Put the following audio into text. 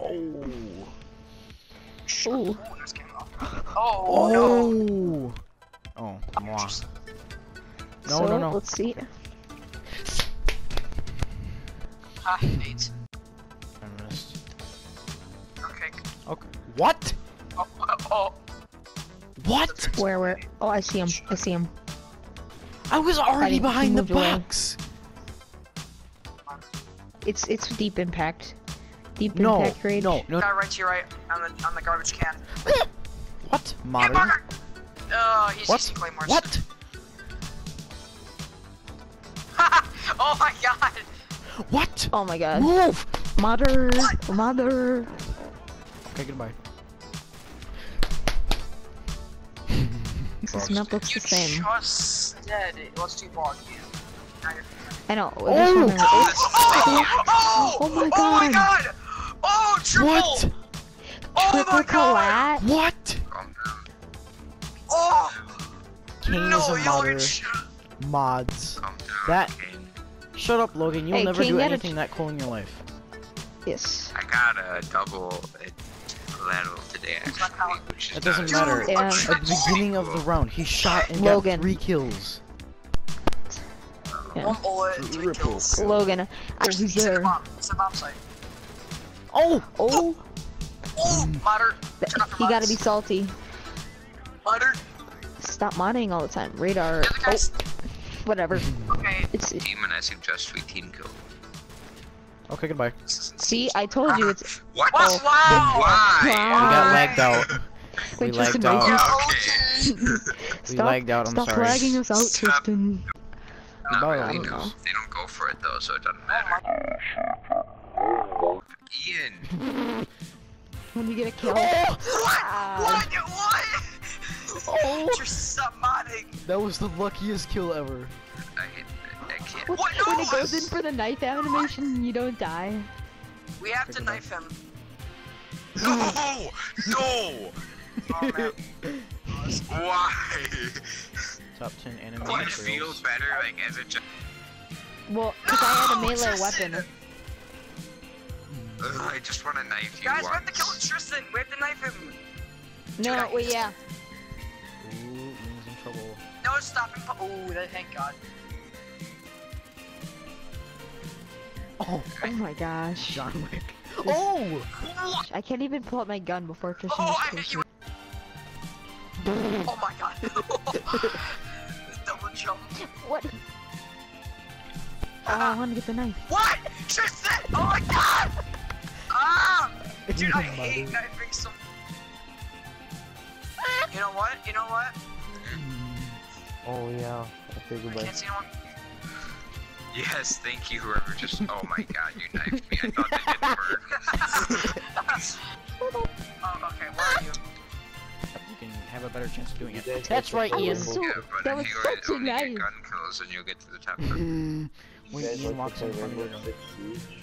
Oh. Ooh. This came off. Oh, no. Oh. Oh. Moi. No, so, no, no. Let's see. Ah, eight. I missed. Okay. Okay. What? Oh, oh, oh. What? Where, where? Oh, I see him. I see him. I was already he behind the moved away. box. It's it's deep impact. Deep No, impact rage. no, no. Guy right to your right on the on the garbage can. What? You Modern? bugger! Oh, he's What? using claymores. What? oh my god! What? Oh my god. Move! Mother, mother. Okay, goodbye. This map looks You the same. just said it was too boggy. I know. Oh! This one is- Oh! Oh my Oh my god. god! Triple! What? Oh Triple my god! collat. What? Oh! King no, is a you mother. Mods. That. Shut up, Logan. You'll Hey, never King, do you anything that cool in your life. Yes. I got a double lateral today, actually, which is It doesn't matter. Yeah. At the beginning of the round, he shot and Logan. got three kills. Yeah. One bullet, three kills. Logan. There's he's he's in there. bomb. It's a bomb site. Oh! Oh, Oh, modder. th- Turn off your he gotta be salty. Modder. Stop modding all the time. Radar. The other Oh, whatever. Okay. It's. it- Team, and I suggest we team kill. Okay, goodbye. See, I told you it's. What? What? Oh. Wow! Why? We got lagged out. We Wait, lagged out. Yeah, okay. We Stop, lagged out, I'm stop sorry. lagging us out, Stop. Tristan. Not really, no. know. They don't go for it though, so it doesn't matter. Oh Ian! When we get a kill. What? Ah. What? What? Oh! You're stop modding. That was the luckiest kill ever. I, I can't. What? What? When No! it goes in for the knife animation, you don't die. We have to knife him. No! No! Oh man. Why? Top 10 enemy Do you feel better, like, as a ju- Well, because I had a melee Tristan! weapon. Ugh, I just want to knife you Guys, we have to kill Tristan. We have to knife him. No, no, wait, yeah. Ooh, Ian's in trouble. No, it's stopping. Oh, thank God. Oh, Oh my gosh. John Wick. Oh! What? I can't even pull out my gun before Tristan Oh, I hit you. Oh my God. Double jump. What? Ah. Oh, I want to get the knife. What? Tristan! Oh my God! Dude, I Mother. hate knifing some. You know what? You know what? Oh yeah, I figured I can't see anyone. Yes, thank you, whoever just. Oh my god, you knifed me. I thought that didn't work. oh, okay. Where are you? You can have a better chance of doing it. That's right, the Ian. So- yeah, but that if was you such a nice- get gun kills, then you'll get to the top. Mm, when Ian walks in front of you. Six Siege?